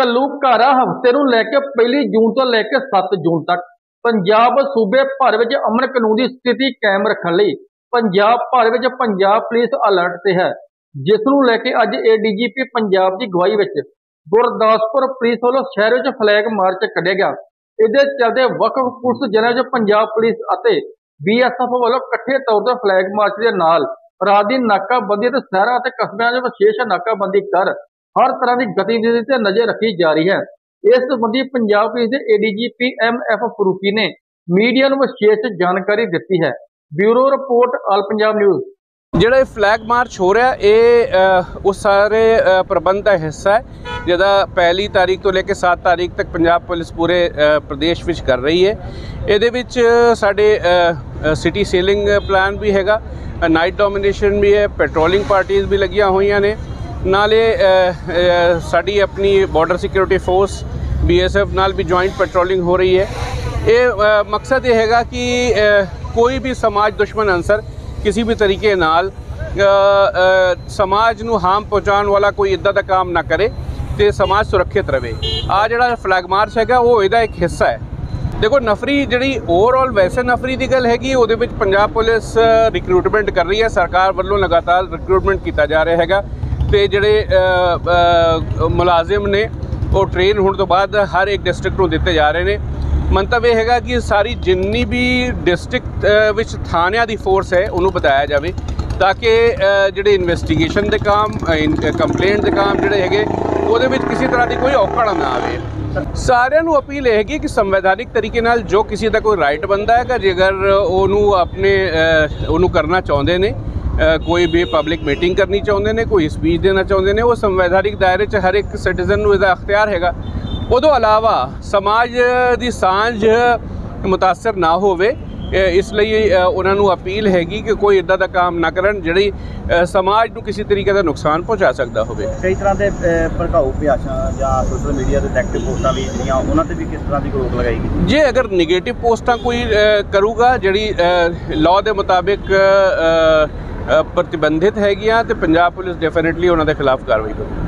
ਘੱਲੂਘਾਰਾ ਹਫ਼ਤੇ ਨੂੰ ਲੈ ਕੇ ਪਹਿਲੀ ਜੂਨ ਤੋਂ ਲੈ ਕੇ 7 ਜੂਨ ਤੱਕ। ਪੰਜਾਬ ਸੂਬੇ ਭਰ ਵਿੱਚ ਅਮਨ ਕਾਨੂੰਨ ਦੀ ਸਥਿਤੀ ਕਾਇਮ ਰੱਖਣ ਲਈ ਪੰਜਾਬ ਭਰ ਵਿੱਚ ਪੰਜਾਬ ਪੁਲਿਸ ਅਲਰਟ ਤੇ ਹੈ। ਜਿਸ ਨੂੰ ਲੈ ਕੇ ਅੱਜ ਏਡੀਜੀਪੀ ਪੰਜਾਬ ਦੀ ਗਵਾਹੀ ਵਿੱਚ ਗੁਰਦਾਸਪੁਰ ਪੁਲਿਸ ਵੱਲੋਂ ਸ਼ਹਿਰ ਵਿੱਚ ਫਲੈਗ ਮਾਰਚ ਕੱਢਿਆ ਗਿਆ। ਇਹਦੇ ਚਲਦੇ ਵੱਖ ਵੱਖ ਪੁਲਿਸ ਜ਼ਿਲ੍ਹਿਆਂ 'ਚ ਪੰਜਾਬ ਪੁਲਿਸ ਅਤੇ ਬੀਐਸਐਫ ਵੱਲੋਂ ਇਕੱਠੇ ਤੌਰ ਤੇ ਫਲੈਗ ਮਾਰਚ ਦੇ ਨਾਲ ਰਾਤ ਦੀ ਨਾਕਾਬੰਦੀ ਅਤੇ ਸ਼ਹਿਰਾਂ ਅਤੇ ਕਸਬਿਆਂ 'ਚ ਵਿਸ਼ੇਸ਼ ਨਾਕਾਬੰਦੀ ਕਰ ਹਰ ਤਰ੍ਹਾਂ ਦੀ ਗਤੀਵਿਧੀ ਤੇ ਨਜ਼ਰ ਰੱਖੀ ਜਾ ਰਹੀ ਹੈ। ਇਸ ਸੰਬੰਧੀ ਪੰਜਾਬ ਪੁਲਿਸ ਦੇ ਏਡੀਜੀਪੀ ਐਮਐਫ ਫਰੂਕੀ ਨੇ ਮੀਡੀਆ ਨੂੰ ਵਿਸ਼ੇਸ਼ ਜਾਣਕਾਰੀ ਦਿੱਤੀ ਹੈ। Bureau report, all Punjab news. ਜਿਹੜਾ ਇਹ ਫਲੈਗ ਮਾਰਚ ਹੋ ਰਿਹਾ, ਇਹ ਉਹ ਸਾਰੇ ਪ੍ਰਬੰਧ ਦਾ ਹਿੱਸਾ ਹੈ, ਜਿਹਦਾ ਪਹਿਲੀ ਤਾਰੀਖ ਤੋਂ ਲੈ ਕੇ 7 ਤਾਰੀਖ ਤੱਕ ਪੰਜਾਬ ਪੁਲਿਸ ਪੂਰੇ ਪ੍ਰਦੇਸ਼ ਵਿੱਚ ਕਰ ਰਹੀ ਹੈ। ਇਹਦੇ ਵਿੱਚ ਸਾਡੇ ਸਿਟੀ ਸੇਲਿੰਗ ਪਲਾਨ ਵੀ ਹੈਗਾ ਨਾਈਟ ਡੋਮੀਨੇਸ਼ਨ ਵੀ ਹੈ ਪੈਟਰੋਲਿੰਗ ਪਾਰਟੀਆਂ ਵੀ ਲੱਗੀਆਂ ਹੋਈਆਂ ਨੇ। ਨਾਲੇ ਸਾਡੀ ਆਪਣੀ ਬਾਰਡਰ ਸਿਕਿਉਰਿਟੀ ਫੋਰਸ ਬੀਐਸਐਫ ਨਾਲ ਵੀ ਜੁਆਇੰਟ ਪੈਟਰੋਲਿੰਗ ਹੋ ਰਹੀ ਹੈ। ਇਹ ਮਕਸਦ ਇਹ ਹੈਗਾ ਕਿ ਕੋਈ ਵੀ ਸਮਾਜ ਦੁਸ਼ਮਣ ਅਨਸਰ ਕਿਸੇ ਵੀ ਤਰੀਕੇ ਨਾਲ ਸਮਾਜ ਨੂੰ ਹਾਮ ਪਹੁੰਚਾਉਣ ਵਾਲਾ ਕੋਈ ਇਦਾਂ ਦਾ ਕੰਮ ਨਾ ਕਰੇ ਤੇ ਸਮਾਜ ਸੁਰੱਖਿਅਤ ਰਵੇ। ਆ ਜਿਹੜਾ ਫਲੈਗ ਮਾਰਚ ਹੈਗਾ, ਉਹ ਇਹਦਾ ਇੱਕ ਹਿੱਸਾ ਹੈ। ਦੇਖੋ, ਨਫਰੀ ਜਿਹੜੀ ਓਵਰਆਲ ਵੈਸੇ ਨਫਰੀ ਦੀ ਗੱਲ ਹੈਗੀ, ਉਹਦੇ ਵਿੱਚ ਪੰਜਾਬ ਪੁਲਿਸ ਰਿਕਰੂਟਮੈਂਟ ਕਰ ਰਹੀ ਹੈ। ਸਰਕਾਰ ਵੱਲੋਂ ਲਗਾਤਾਰ ਰਿਕਰੂਟਮੈਂਟ ਕੀਤਾ ਜਾ ਰਿਹਾ ਹੈਗਾ ਤੇ ਜਿਹੜੇ ਮੁਲਾਜ਼ਮ ਨੇ, ਉਹ ਟ੍ਰੇਨ ਹੋਣ ਤੋਂ ਬਾਅਦ ਹਰ ਇੱਕ ਡਿਸਟ੍ਰਿਕਟ ਨੂੰ ਦਿੱਤੇ ਜਾ ਰਹੇ ਨੇ। ਮੰਤਵ ਇਹ ਹੈਗਾ ਕਿ ਸਾਰੀ ਜਿੰਨੀ ਵੀ ਡਿਸਟ੍ਰਿਕਟ ਵਿੱਚ ਥਾਣਿਆਂ ਦੀ ਫੋਰਸ ਹੈ, ਉਹਨੂੰ ਬਤਾਇਆ ਜਾਵੇ ਤਾਂ ਕਿ ਜਿਹੜੇ ਇਨਵੈਸਟੀਗੇਸ਼ਨ ਦੇ ਕੰਮ ਕੰਪਲੇਂਟ ਦੇ ਕੰਮ ਜਿਹੜੇ ਹੈਗੇ, ਉਹਦੇ ਵਿੱਚ ਕਿਸੇ ਤਰ੍ਹਾਂ ਦੀ ਕੋਈ ਔਕੜ ਨਾ ਆਵੇ। ਸਾਰਿਆਂ ਨੂੰ ਅਪੀਲ ਇਹ ਹੈਗੀ ਕਿ ਸੰਵਿਧਾਨਿਕ ਤਰੀਕੇ ਨਾਲ ਜੋ ਕਿਸੇ ਦਾ ਕੋਈ ਰਾਈਟ ਬੰਦਾ ਹੈਗਾ ਜੇਕਰ ਉਹਨੂੰ ਆਪਣੇ ਉਹਨੂੰ ਕਰਨਾ ਚਾਹੁੰਦੇ ਨੇ ਕੋਈ ਵੀ ਪਬਲਿਕ ਮੀਟਿੰਗ ਕਰਨੀ ਚਾਹੁੰਦੇ ਨੇ, ਕੋਈ ਸਪੀਚ ਦੇਣਾ ਚਾਹੁੰਦੇ ਨੇ, ਉਹ ਸੰਵਿਧਾਨਿਕ ਦਾਇਰੇ 'ਚ ਹਰ ਇੱਕ ਸਿਟੀਜ਼ਨ ਨੂੰ ਇਹਦਾ ਅਖਤਿਆਰ ਹੈਗਾ। ਉਦੋਂ ਇਲਾਵਾ ਸਮਾਜ ਦੀ ਸਾਂਝ ਮੁਤਾਸਰ ਨਾ ਹੋਵੇ ਇਸ ਲਈ ਉਹਨਾਂ ਨੂੰ ਅਪੀਲ ਹੈਗੀ ਕਿ ਕੋਈ ਇਦਾਂ ਦਾ ਕੰਮ ਨਾ ਕਰਨ ਜਿਹੜੀ ਸਮਾਜ ਨੂੰ ਕਿਸੇ ਤਰੀਕੇ ਦਾ ਨੁਕਸਾਨ ਪਹੁੰਚਾ ਸਕਦਾ ਹੋਵੇ। ਕਈ ਤਰ੍ਹਾਂ ਦੇ ਭੜਕਾਊ ਅਭਿਆਸਾਂ ਜਾਂ ਸੋਸ਼ਲ ਮੀਡੀਆ ਤੇ ਨੈਗੇਟਿਵ ਪੋਸਟਾਂ ਵੀ ਜਿਹੜੀਆਂ ਉਹਨਾਂ ਤੇ ਵੀ ਕਿਸ ਤਰ੍ਹਾਂ ਦੀ ਰੋਕ ਲਗਾਈ ਗਈ? ਜੇ ਅਗਰ 네ਗੇਟਿਵ ਪੋਸਟਾਂ ਕੋਈ ਕਰੂਗਾ ਜਿਹੜੀ ਲਾਅ ਦੇ ਮੁਤਾਬਿਕ ਪ੍ਰਤੀਬੰਧਿਤ ਹੈਗੀਆਂ ਤੇ ਪੰਜਾਬ ਪੁਲਿਸ ਡੈਫੀਨਿਟਲੀ ਉਹਨਾਂ ਦੇ ਖਿਲਾਫ ਕਾਰਵਾਈ ਕਰੂਗੀ।